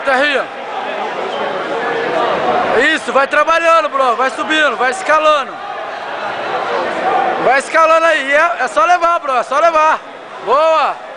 Valeu, Terrinha. Isso, vai trabalhando, bro. Vai subindo, vai escalando. Vai escalando aí. É, é só levar, bro. É só levar. Boa.